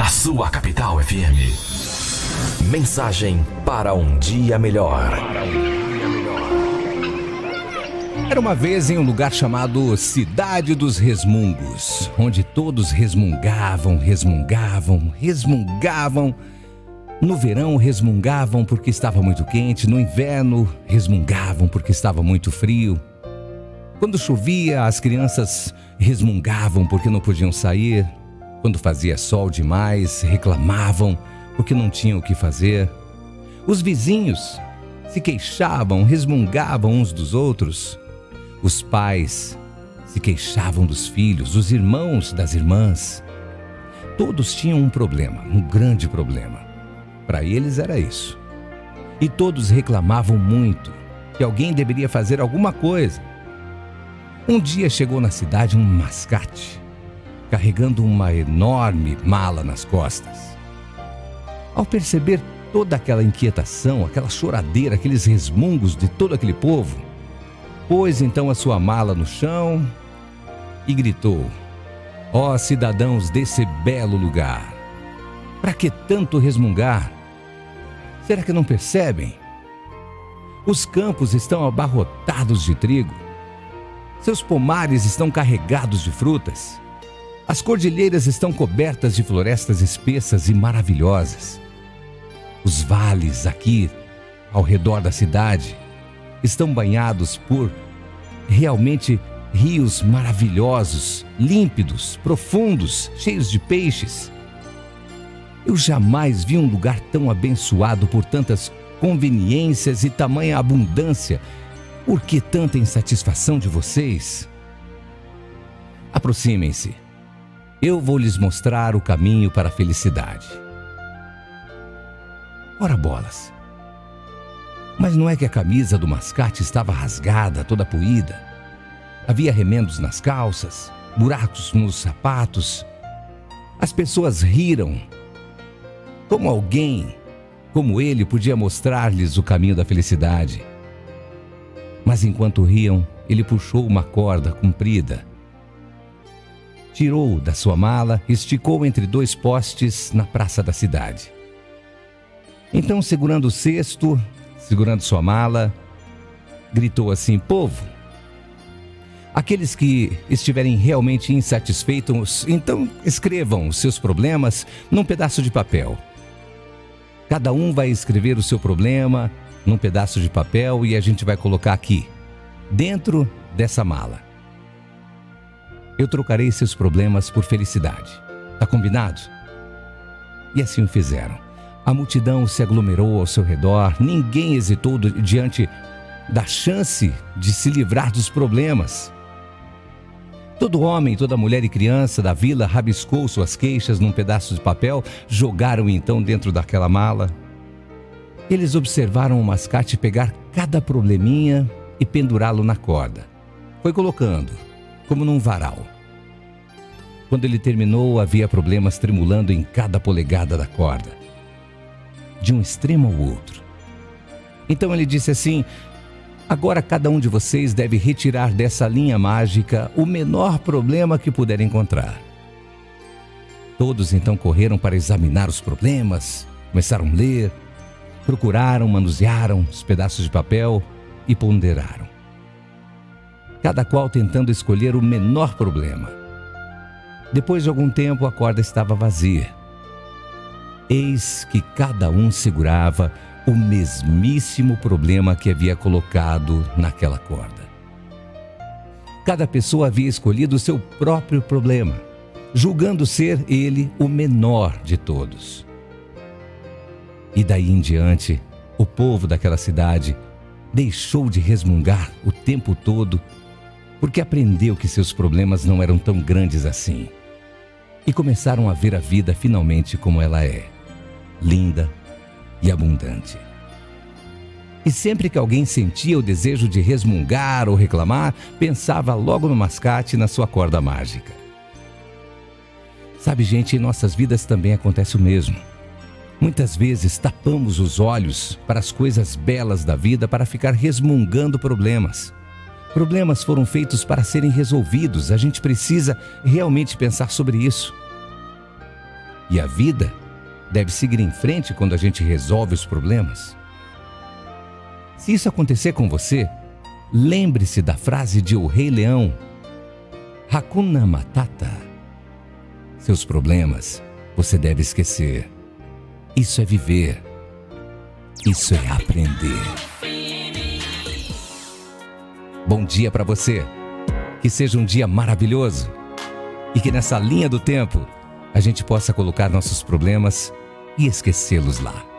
na sua capital FM. Mensagem para um dia melhor. Era uma vez em um lugar chamado Cidade dos Resmungos, onde todos resmungavam, resmungavam, resmungavam. No verão resmungavam porque estava muito quente, no inverno resmungavam porque estava muito frio. Quando chovia, as crianças resmungavam porque não podiam sair. Quando fazia sol demais, reclamavam porque não tinham o que fazer. Os vizinhos se queixavam, resmungavam uns dos outros. Os pais se queixavam dos filhos, os irmãos das irmãs. Todos tinham um problema, um grande problema. Para eles era isso. E todos reclamavam muito que alguém deveria fazer alguma coisa. Um dia chegou na cidade um mascate, carregando uma enorme mala nas costas. Ao perceber toda aquela inquietação, aquela choradeira, aqueles resmungos de todo aquele povo, pôs então a sua mala no chão e gritou: Ó oh, cidadãos desse belo lugar, para que tanto resmungar? Será que não percebem? Os campos estão abarrotados de trigo, seus pomares estão carregados de frutas, as cordilheiras estão cobertas de florestas espessas e maravilhosas. Os vales aqui, ao redor da cidade, estão banhados por realmente rios maravilhosos, límpidos, profundos, cheios de peixes. Eu jamais vi um lugar tão abençoado por tantas conveniências e tamanha abundância. Por que tanta insatisfação de vocês? Aproximem-se. Eu vou lhes mostrar o caminho para a felicidade. Ora bolas. Mas não é que a camisa do mascate estava rasgada, toda poída? Havia remendos nas calças, buracos nos sapatos. As pessoas riram. Como alguém, como ele, podia mostrar-lhes o caminho da felicidade? Mas enquanto riam, ele puxou uma corda comprida. Tirou da sua mala, esticou entre dois postes na praça da cidade. Então, segurando o cesto, segurando sua mala, gritou assim: Povo, aqueles que estiverem realmente insatisfeitos, então escrevam os seus problemas num pedaço de papel. Cada um vai escrever o seu problema num pedaço de papel e a gente vai colocar aqui, dentro dessa mala. Eu trocarei seus problemas por felicidade. Tá combinado? E assim o fizeram. A multidão se aglomerou ao seu redor, ninguém hesitou diante da chance de se livrar dos problemas. Todo homem, toda mulher e criança da vila rabiscou suas queixas num pedaço de papel, jogaram então dentro daquela mala. Eles observaram o mascate pegar cada probleminha e pendurá-lo na corda. Foi colocando, como num varal. Quando ele terminou, havia problemas tremulando em cada polegada da corda de um extremo ao outro. Então ele disse assim: Agora cada um de vocês deve retirar dessa linha mágica o menor problema que puder encontrar. Todos então correram para examinar os problemas, começaram a ler, procuraram, manusearam os pedaços de papel e ponderaram. Cada qual tentando escolher o menor problema. Depois de algum tempo, a corda estava vazia eis que cada um segurava o mesmíssimo problema que havia colocado naquela corda. Cada pessoa havia escolhido o seu próprio problema, julgando ser ele o menor de todos. E daí em diante, o povo daquela cidade deixou de resmungar o tempo todo, porque aprendeu que seus problemas não eram tão grandes assim. E começaram a ver a vida finalmente como ela é linda e abundante. E sempre que alguém sentia o desejo de resmungar ou reclamar, pensava logo no mascate e na sua corda mágica. Sabe, gente, em nossas vidas também acontece o mesmo. Muitas vezes tapamos os olhos para as coisas belas da vida para ficar resmungando problemas. Problemas foram feitos para serem resolvidos, a gente precisa realmente pensar sobre isso. E a vida deve seguir em frente quando a gente resolve os problemas. Se isso acontecer com você, lembre-se da frase de O Rei Leão: Hakuna Matata. Seus problemas você deve esquecer. Isso é viver. Isso é aprender. Bom dia para você. Que seja um dia maravilhoso. E que nessa linha do tempo a gente possa colocar nossos problemas e esquecê-los lá.